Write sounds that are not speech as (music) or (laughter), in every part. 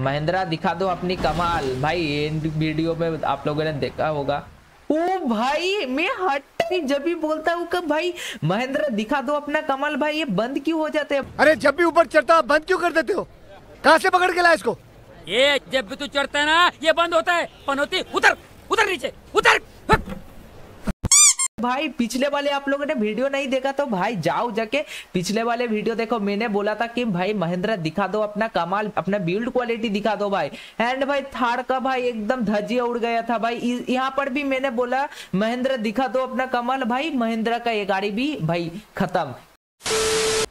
महिंद्रा दिखा दो अपनी कमाल। भाई ये वीडियो में आप लोगों ने देखा होगा। ओ भाई मैं हट जब भी बोलता हूँ कब भाई महिंद्रा दिखा दो अपना कमाल भाई ये बंद क्यों हो जाते हैं? अरे जब भी ऊपर चढ़ता बंद क्यों कर देते हो? कहाँ से पकड़ के लाए इसको? ये जब भी तू चढ़ता है ना ये बंद होता है। पनौती उतर उतर नीचे उतर। भाई, पिछले वाले आप लोगों ने वीडियो नहीं देखा तो भाई जाओ जाके, पिछले वाले वीडियो देखो। मैंने बोला था कि भाई, महिंद्रा दिखा दो अपना कमाल, अपना बिल्ड क्वालिटी दिखा दो भाई। एंड भाई, थार का भाई एकदम धजिया उड़ गया था भाई। यहाँ पर भी मैंने बोला, महिंद्रा दिखा दो अपना कमाल। भाई, महिंद्रा का ये गाड़ी भी भाई खत्म।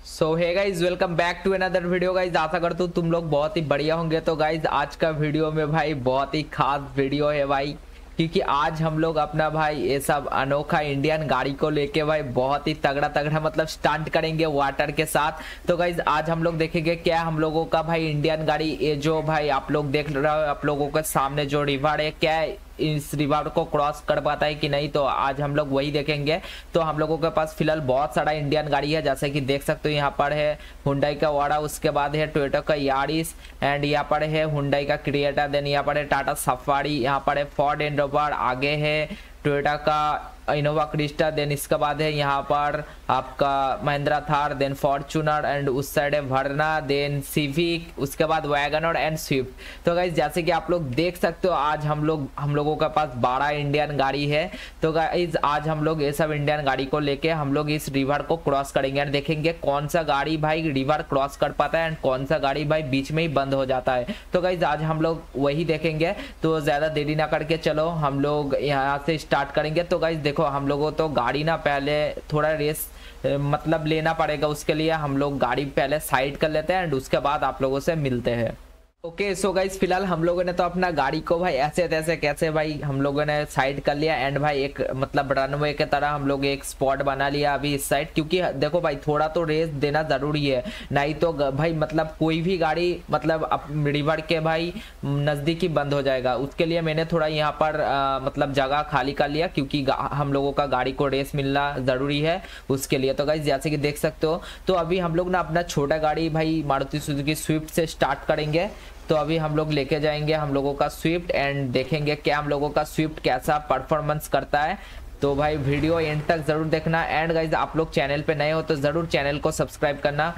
सो है guys welcome back to another video guys आशा करता हूँ तुम लोग बहुत ही बढ़िया होंगे। तो गाइज़ आज का वीडियो में भाई बहुत ही खास वीडियो है भाई। क्योंकि आज हम लोग अपना भाई ये सब अनोखा इंडियन गाड़ी को लेके भाई बहुत ही तगड़ा तगड़ा मतलब स्टंट करेंगे वाटर के साथ। तो गाइज़ आज हम लोग देखेंगे क्या हम लोगों का भाई इंडियन गाड़ी, ये जो भाई आप लोग देख रहे हो, आप लोगों के सामने जो रिवर है, क्या इस रिवार्ड को क्रॉस कर पाता है कि नहीं तो आज हम लोग वही देखेंगे। तो हम लोगों के पास फ़िलहाल बहुत सारा इंडियन गाड़ी है, जैसे कि देख सकते हो, यहाँ पर है हुडाई का वाड़ा उसके बाद है टोयोटो का यारिस एंड यहाँ पर है हुडाई का क्रिएटा देन यहाँ पर है टाटा सफारी यहाँ पर है फॉर्ड एंड आगे है टोयोटा का इनोवा क्रिस्टा देन इसके बाद है यहाँ पर आपका Mahindra Thar then Fortuner and उस साइड है वर्ना देन सिविक, उसके बाद वैगनर एंड स्विफ्ट। तो गाइज़ जैसे कि आप लोग देख सकते हो, आज हम लोग, हम लोगों के पास बारह इंडियन गाड़ी है। तो गाइज़ आज हम लोग ये सब इंडियन गाड़ी को लेके हम लोग इस रिवर को क्रॉस करेंगे एंड देखेंगे कौन सा गाड़ी भाई रिवर क्रॉस कर पाता है एंड कौन सा गाड़ी भाई बीच में ही बंद हो जाता है। तो गाइज़ आज हम लोग वही देखेंगे। तो ज़्यादा देरी ना करके चलो, हम लोग यहाँ से स्टार्ट करेंगे। तो गाइज़ देखो हम लोगों तो गाड़ी ना पहले थोड़ा रेस मतलब लेना पड़ेगा उसके लिए। हम लोग गाड़ी पहले साइड कर लेते हैं एंड उसके बाद आप लोगों से मिलते हैं। ओके सो गाइज़ फ़िलहाल हम लोगों ने तो अपना गाड़ी को भाई ऐसे तैसे कैसे भाई हम लोगों ने साइड कर लिया एंड भाई एक मतलब रनवे के तरह हम लोग एक स्पॉट बना लिया अभी इस साइड क्योंकि देखो भाई थोड़ा तो रेस देना ज़रूरी है। नहीं तो भाई मतलब कोई भी गाड़ी मतलब रिवर के भाई नज़दीक बंद हो जाएगा। उसके लिए मैंने थोड़ा यहाँ पर अ, मतलब जगह खाली कर लिया क्योंकि हम लोगों का गाड़ी को रेस मिलना ज़रूरी है उसके लिए। तो गाइज़ जैसे कि देख सकते हो तो अभी हम लोग ना अपना छोटा गाड़ी भाई मारुति सुजुकी स्विफ्ट से स्टार्ट करेंगे। तो अभी हम लोग लेके जाएँगे हम लोगों का स्विफ्ट एंड देखेंगे क्या हम लोगों का स्विफ्ट कैसा परफॉर्मेंस करता है। तो भाई वीडियो एंड तक ज़रूर देखना। एंड गाइज़ आप लोग चैनल पे नए हो तो ज़रूर चैनल को सब्सक्राइब करना।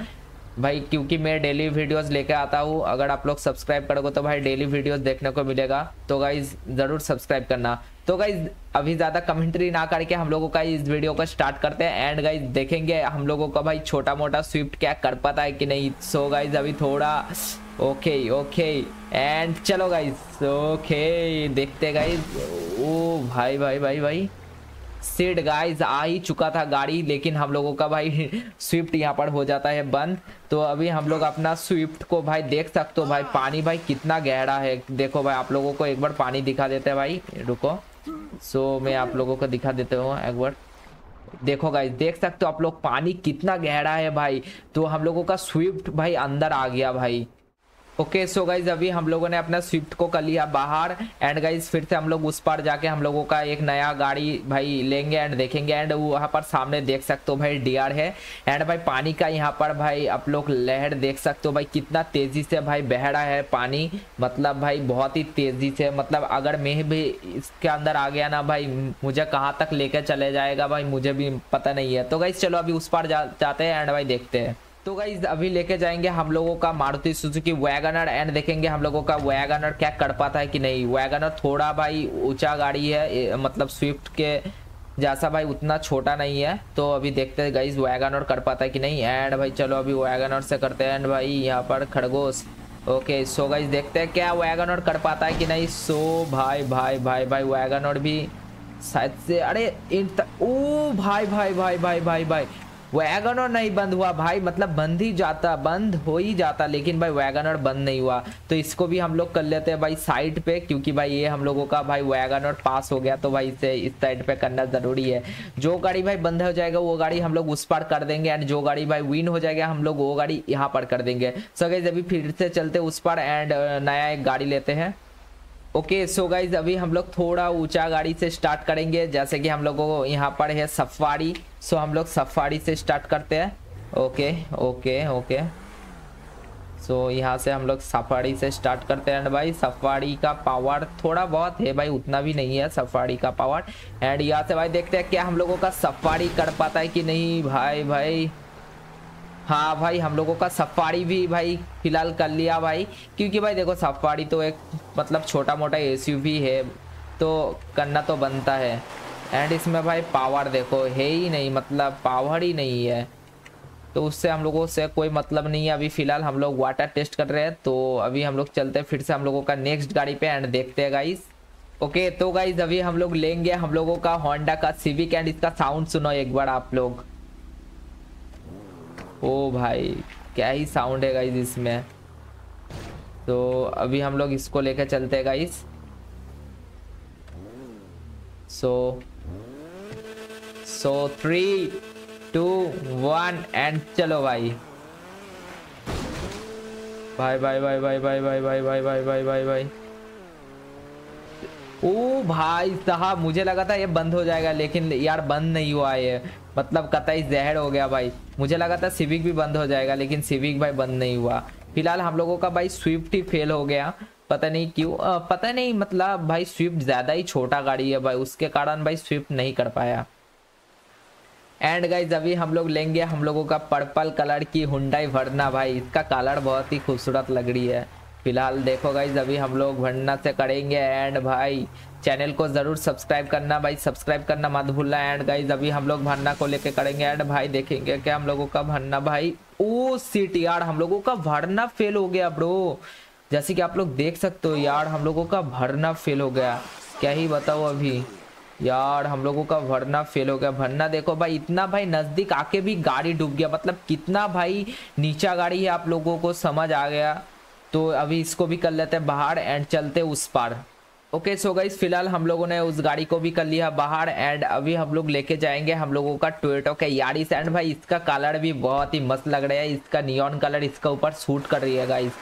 भाई, क्योंकि मैं डेली वीडियोस लेके आता हूँ, अगर आप लोग सब्सक्राइब करोगे तो भाई डेली वीडियोस देखने को मिलेगा। तो गाइज़ ज़रूर सब्सक्राइब करना। तो गाइज़ अभी ज़्यादा कमेंट्री ना करके हम लोगों का इस वीडियो को स्टार्ट करते हैं। एंड गाइज़ देखेंगे हम लोगों का भाई छोटा मोटा स्विफ्ट क्या कर पाता है कि नहीं। सो गाइज़ अभी थोड़ा ओके ओके एंड चलो गाइज़ ओके देखते गाइज़ ओ, भाई भाई भाई भाई. सीट गाइस आ ही चुका था गाड़ी, लेकिन हम लोगों का भाई (laughs) स्विफ्ट यहाँ पर हो जाता है बंद. तो अभी हम लोग अपना स्विफ्ट को भाई देख सकते हो भाई. पानी भाई कितना गहरा है. देखो भाई, आप लोगों को एक बार पानी दिखा देते हैं भाई. रुको. सो मैं आप लोगों को दिखा देता हूँ एक बार. देखो गाइस देख सकते हो आप लोग पानी कितना गहरा है भाई. तो हम लोगों का स्विफ्ट भाई अंदर आ गया भाई. ओके सो गाइज़ अभी हम लोगों ने अपना स्विफ्ट को कर लिया बाहर। एंड गाइज़ फिर से हम लोग उस पर जाके हम लोगों का एक नया गाड़ी भाई लेंगे एंड देखेंगे। एंड वहाँ पर सामने देख सकते हो भाई डीआर है। एंड भाई पानी का यहाँ पर भाई आप लोग लहर देख सकते हो भाई कितना तेज़ी से भाई बह रहा है पानी। मतलब भाई बहुत ही तेज़ी से। मतलब अगर मैं भी इसके अंदर आ गया ना भाई मुझे कहाँ तक लेके चले जाएगा भाई मुझे भी पता नहीं है। तो गाइज़ चलो अभी उस पर जा, जाते हैं एंड भाई देखते हैं। तो गाइज़ अभी लेके जाएँगे हम लोगों का मारुति सुजुकी वैगनर एंड देखेंगे हम लोगों का वैगनर क्या कर पाता है कि नहीं। वैगनर थोड़ा भाई ऊँचा गाड़ी है मतलब स्विफ्ट के जैसा भाई, उतना छोटा नहीं है। तो अभी देखते हैं गाइज़ वैगनर कर पाता है कि नहीं। एंड भाई, चलो अभी वैगनर से करते हैं। एंड भाई, यहाँ पर खरगोश। ओके सो गाइज़ देखते हैं क्या वैगनर कर पाता है कि नहीं। सो भाई भाई भाई भाई, वैगनर भी शायद से अरे. ओ, भाई भाई भाई भाई भाई भाई। वैगनर नहीं बंद हुआ। भाई मतलब बंद ही जाता, बंद हो ही जाता, लेकिन भाई वैगनर बंद नहीं हुआ। तो इसको भी हम लोग कर लेते हैं भाई साइड पे, क्योंकि भाई ये हम लोगों का भाई वैगनर पास हो गया तो भाई इसे इस साइड पे करना ज़रूरी है। जो गाड़ी भाई बंद हो जाएगा, वो गाड़ी हम लोग उस पर कर देंगे एंड जो गाड़ी भाई विन हो जाएगा, हम लोग वो गाड़ी यहाँ पर कर देंगे। सो गाइज़ अभी फिर से चलते उस पर एंड नया एक गाड़ी लेते हैं। ओके सो गाइज़ अभी हम लोग थोड़ा ऊँचा गाड़ी से स्टार्ट करेंगे। जैसे कि हम लोगों को यहाँ पर है सफारी सो हम लोग सफारी से स्टार्ट करते हैं। ओके ओके ओके सो यहाँ से हम लोग सफारी से स्टार्ट करते हैं। एंड भाई सफारी का पावर थोड़ा बहुत है भाई, उतना भी नहीं है सफारी का पावर एंड यहाँ से भाई देखते हैं क्या हम लोगों का सफारी कर पाता है कि नहीं। भाई भाई। हाँ भाई, हम लोगों का सफारी भी भाई फ़िलहाल कर लिया भाई। क्योंकि भाई देखो, सफारी तो एक मतलब छोटा मोटा एस है तो करना तो बनता है। एंड इसमें भाई पावर देखो, है ही नहीं मतलब पावर ही नहीं है। तो उससे हम लोगों से कोई मतलब नहीं है। अभी फ़िलहाल हम लोग वाटर टेस्ट कर रहे हैं तो अभी हम लोग चलते हैं, फिर से हम लोगों का नेक्स्ट गाड़ी पे एंड देखते हैं गाइस ओके तो गाइस अभी हम लोग लेंगे हम लोगों का होंडा का सिविक एंड इसका साउंड सुनो एक बार आप लोग। ओ भाई क्या ही साउंड है गाइस इसमें तो अभी हम लोग इसको लेकर चलते हैं guys so so three two one and चलो भाई भाई भाई भाई भाई भाई भाई भाई भाई भाई भाई भाई भाई ओ भाई साहब, मुझे लगा था ये बंद हो जाएगा, लेकिन यार बंद नहीं हुआ ये। मतलब कतई जहर हो गया भाई। मुझे लगा था सिविक भी बंद हो जाएगा, लेकिन सिविक भाई बंद नहीं हुआ। फ़िलहाल हम लोगों का भाई स्विफ्ट ही फेल हो गया। पता नहीं क्यों पता नहीं मतलब भाई स्विफ्ट ज़्यादा ही छोटा गाड़ी है भाई, उसके कारण भाई स्विफ्ट नहीं कर पाया। एंड गाइज़ अभी हम लोग लेंगे हम लोगों का पर्पल कलर की हुंडाई भरना भाई। इसका कलर बहुत ही खूबसूरत लग रही है। फ़िलहाल देखो गाइज़ अभी हम लोग भरना से करेंगे एंड भाई। चैनल को ज़रूर सब्सक्राइब करना भाई सब्सक्राइब करना मत भूलना एंड गाइज़ अभी हम लोग भरना को लेके करेंगे एंड भाई, देखेंगे क्या हम लोगों का भरना भाई। ओ सीट यार, हम लोगों का भरना फेल हो गया ब्रो जैसे कि आप लोग देख सकते हो यार, हम लोगों का भरना फेल हो गया। क्या ही बताओ अभी। यार, हम लोगों का भरना फेल हो गया। भरना देखो भाई, इतना भाई नज़दीक आके भी गाड़ी डूब गया। मतलब कितना भाई नीचा गाड़ी है आप लोगों को, समझ आ गया। तो अभी इसको भी कर लेते हैं बाहर एंड चलते उस पार। ओके सो गाइस फ़िलहाल हम लोगों ने उस गाड़ी को भी कर लिया बाहर एंड अभी हम लोग लेके जाएँगे हम लोगों का टोयोटो का यारिस एंड भाई इसका कलर भी बहुत ही मस्त लग रहा है। इसका नियॉन कलर इसका ऊपर सूट कर रही है गाइस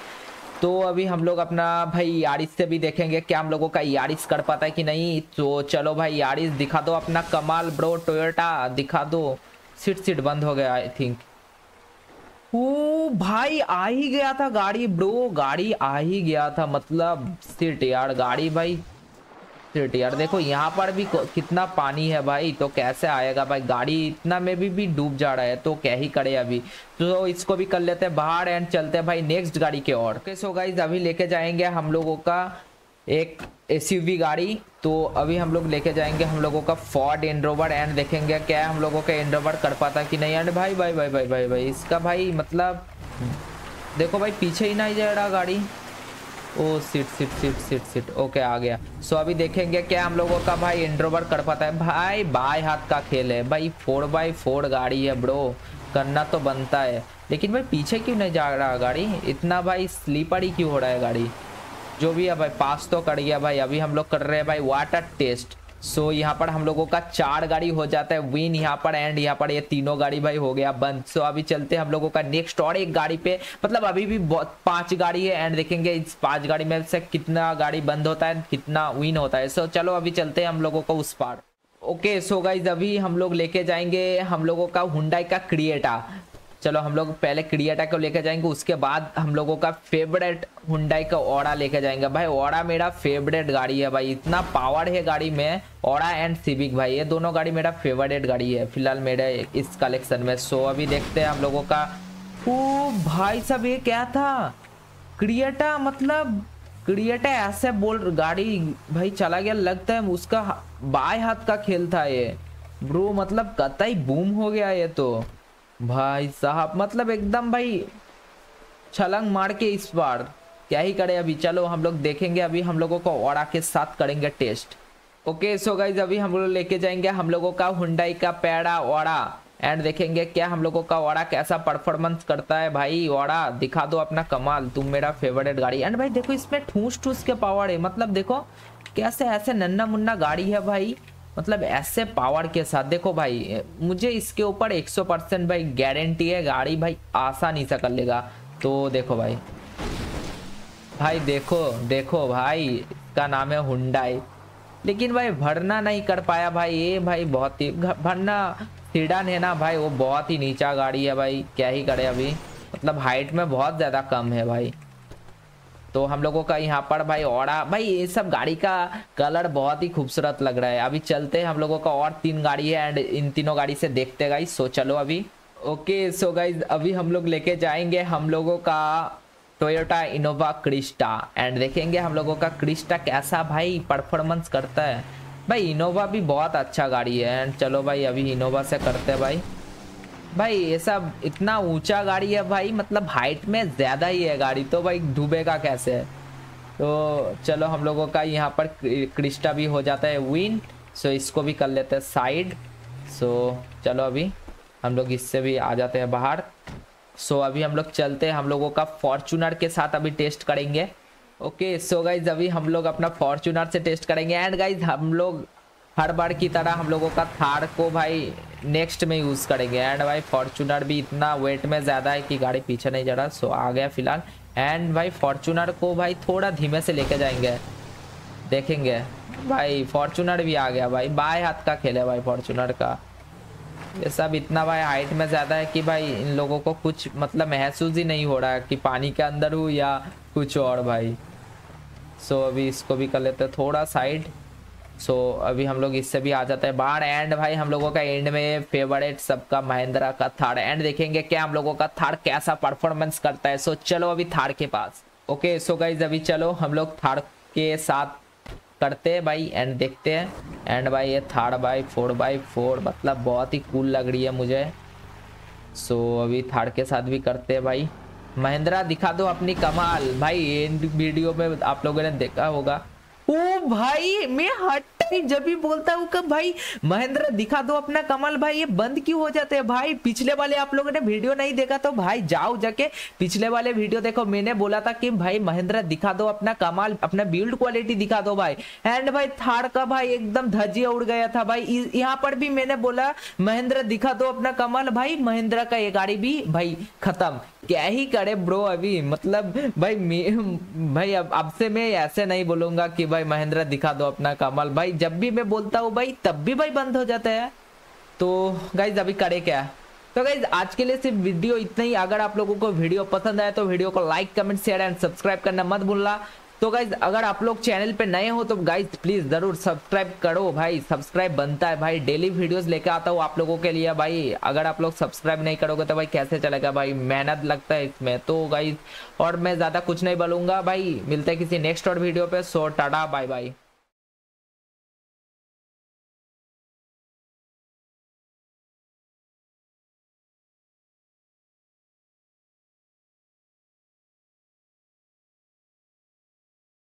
तो अभी हम लोग अपना भाई यारिस से भी देखेंगे क्या हम लोगों का यारिस कर पाता है कि नहीं। तो चलो भाई यारिस दिखा दो अपना कमाल ब्रो टोयोटा दिखा दो। सीट सीट बंद हो गया आई थिंक ओ भाई आ ही गया था गाड़ी ब्रो गाड़ी आ ही गया था मतलब सीट यार गाड़ी भाई सीट यार। देखो यहाँ पर भी कितना पानी है भाई तो कैसे आएगा भाई? गाड़ी इतना में भी, भी डूब जा रहा है तो क्या ही करे अभी? तो इसको भी कर लेते हैं बाहर एंड चलते हैं भाई नेक्स्ट गाड़ी के और। ओके सो गाइज़ अभी लेके जाएँगे हम लोगों का एक एसयूवी गाड़ी तो अभी हम लोग लेके जाएँगे हम लोगों का फॉर्ड एंड्रोवर एंड देखेंगे क्या हम लोगों का एंड्रोवर कर पाता कि नहीं। एंड भाई भाई भाई भाई भाई भाई, इसका भाई मतलब देखो भाई पीछे ही नहीं जा रहा गाड़ी। ओ seat seat seat seat seat okay आ गया। सो अभी देखेंगे क्या हम लोगों का भाई इंट्रोवर कर पाता है। भाई बाय हाथ का खेल है। भाई फोर बाई फोर गाड़ी है ब्रो करना तो बनता है। लेकिन भाई पीछे क्यों नहीं जा रहा गाड़ी? इतना भाई स्लीपर ही क्यों हो रहा है गाड़ी? जो भी है भाई पास तो कर गया भाई अभी हम लोग कर रहे हैं भाई वाटर टेस्ट सो so, यहाँ पर हम लोगों का चार गाड़ी हो जाता है विन यहाँ पर एंड यहाँ पर ये तीनों गाड़ी भाई हो गया बंद. सो so, अभी चलते हैं हम लोगों का नेक्स्ट और एक गाड़ी पे. मतलब अभी भी बहुत पाँच गाड़ी है एंड देखेंगे इस पाँच गाड़ी में से कितना गाड़ी बंद होता है कितना विन होता है. सो so, चलो अभी चलते हैं हम लोगों को उस पार. ओके सो गाइज़ अभी हम लोग लेके जाएँगे हम लोगों का हुंडाई का क्रिएटा चलो हम लोग पहले क्रिएटा को लेकर जाएँगे, उसके बाद हम लोगों का फेवरेट हुंडाई का ओड़ा लेके जाएँगे। भाई ओड़ा मेरा फेवरेट गाड़ी है भाई, इतना पावर है गाड़ी में ओड़ा एंड सिविक भाई, ये दोनों गाड़ी मेरा फेवरेट गाड़ी है। फ़िलहाल मेरे इस कलेक्शन में। सो अभी देखते हैं हम लोगों का। ओ भाई साहब, ये क्या था? क्रिएटा मतलब क्रिएटा ऐसे बोल, गाड़ी भाई चला गया, लगता है उसका बाएँ हाथ का खेल था ये। ब्रो मतलब कतई बूम हो गया ये तो। भाई साहब मतलब एकदम भाई छलंग मार के इस बार। क्या ही करे अभी? चलो, हम लोग देखेंगे अभी, हम लोगों को ओड़ा के साथ करेंगे टेस्ट। ओके सो गाइज़ अभी हम लोग लेके जाएँगे हम लोगों का हुंडई का पैड़ा ओड़ा एंड देखेंगे क्या हम लोगों का ओड़ा कैसा परफॉर्मेंस करता है भाई। ओड़ा दिखा दो अपना कमाल, तुम मेरा फेवरेट गाड़ी। एंड भाई देखो, इसमें ठूस ठूस के पावर है। मतलब देखो, कैसे ऐसे नन्ना मुन्ना गाड़ी है भाई। मतलब ऐसे पावर के साथ, देखो भाई, मुझे इसके ऊपर 100 परसेंट भाई गारंटी है, गाड़ी भाई आसानी से कर लेगा। तो देखो भाई। भाई देखो देखो भाई, इसका नाम है हुंडाई लेकिन भाई भरना नहीं कर पाया भाई, ये भाई बहुत ही भरना सीडान है ना भाई, वो बहुत ही नीचा गाड़ी है भाई, क्या ही करे अभी। मतलब हाइट में बहुत ज़्यादा कम है भाई। तो हम लोगों का यहाँ पर भाई ओड़ा भाई ये सब गाड़ी का कलर बहुत ही खूबसूरत लग रहा है। अभी चलते हैं, हम लोगों का और तीन गाड़ी है एंड इन तीनों गाड़ी से देखते गाइस सो चलो अभी। ओके सो गाइस अभी हम लोग लेके जाएँगे हम लोगों का टोयोटा इनोवा क्रिस्टा एंड देखेंगे हम लोगों का क्रिस्टा कैसा भाई परफॉर्मेंस करता है। भाई इनोवा भी बहुत अच्छा गाड़ी है। एंड चलो भाई, अभी इनोवा से करते हैं भाई। भाई, ये सब इतना ऊँचा गाड़ी है भाई मतलब हाइट में ज़्यादा ही है गाड़ी। तो भाई, डूबेगा कैसे? तो चलो हम लोगों का यहाँ पर क्रिस्टा भी हो जाता है विन सो इसको भी कर लेते हैं साइड सो चलो अभी हम लोग इससे भी आ जाते हैं बाहर। सो अभी हम लोग चलते हैं, हम लोगों का फॉर्चूनर के साथ अभी टेस्ट करेंगे। ओके सो गाइज़ अभी हम लोग अपना फॉर्चूनर से टेस्ट करेंगे। एंड गाइज़ हम लोग हर बार की तरह हम लोगों का थार को भाई नेक्स्ट में यूज़ करेंगे। एंड भाई फॉर्चूनर भी इतना वेट में ज़्यादा है कि गाड़ी पीछे नहीं जा रहा सो आ गया फ़िलहाल। एंड भाई फॉर्चूनर को भाई थोड़ा धीमे से लेके जाएँगे। देखेंगे। भाई फॉर्चूनर भी आ गया भाई। बाएँ हाथ का खेल है भाई फॉर्चूनर का। ये सब इतना भाई हाइट में ज़्यादा है कि भाई इन लोगों को कुछ मतलब महसूस ही नहीं हो रहा है कि पानी के अंदर हूँ या कुछ और भाई। सो अभी इसको भी कर लेते थोड़ा साइड सो so, अभी हम लोग इससे भी आ जाते हैं। बाहर एंड भाई हम लोगों का एंड में फेवरेट सबका महिंद्रा का थार एंड देखेंगे क्या हम लोगों का थार कैसा परफॉर्मेंस करता है। सो so, चलो अभी थार के पास। ओके सो गाइज़ अभी चलो हम लोग थार के साथ करते हैं भाई एंड देखते हैं। एंड भाई ये Thar by four by four मतलब बहुत ही कूल लग रही है मुझे। सो so, अभी थार के साथ भी करते हैं भाई। महिंद्रा दिखा दो अपनी कमाल। भाई एंड वीडियो में आप लोगों ने देखा होगा। ओ भाई, मैं हट जब भी बोलता हूँ कि भाई, महेंद्र दिखा दो अपना कमल भाई, ये बंद क्यों हो जाते हैं? भाई, पिछले वाले आप लोगों ने वीडियो नहीं देखा तो भाई जाओ जाके पिछले वाले वीडियो देखो। मैंने बोला था कि भाई, महेंद्र दिखा दो अपना कमाल, अपना बिल्ड क्वालिटी दिखा दो भाई। एंड भाई, थार का भाई एकदम धजिया उड़ गया था भाई। यहाँ पर भी मैंने बोला, महेंद्र दिखा दो अपना कमल भाई, महेंद्र का ये गाड़ी भी भाई खत्म। क्या ही करे ब्रो अभी? मतलब भाई भाई अब अब से मैं ऐसे नहीं बोलूँगा कि भाई महेंद्र दिखा दो अपना कमल। भाई जब भी मैं बोलता हूँ भाई, तब भी भाई बंद हो जाता है तो गाइज़ अभी करे क्या? तो गाइज़ आज के लिए सिर्फ़ वीडियो इतना ही। अगर आप लोगों को वीडियो पसंद आया तो वीडियो को like comment share and subscribe करना मत भूलना। तो गाइज़ अगर आप लोग चैनल पे नए हो तो गाइज़ प्लीज़ ज़रूर सब्सक्राइब करो भाई। सब्सक्राइब बनता है भाई। डेली वीडियोस लेके आता हूँ आप लोगों के लिए भाई। अगर आप लोग सब्सक्राइब नहीं करोगे तो भाई कैसे चलेगा भाई? मेहनत लगता है इसमें। तो गाइज़ और मैं ज़्यादा कुछ नहीं बोलूँगा भाई। मिलते हैं किसी नेक्स्ट और वीडियो पे। सो टाटा बाय बाय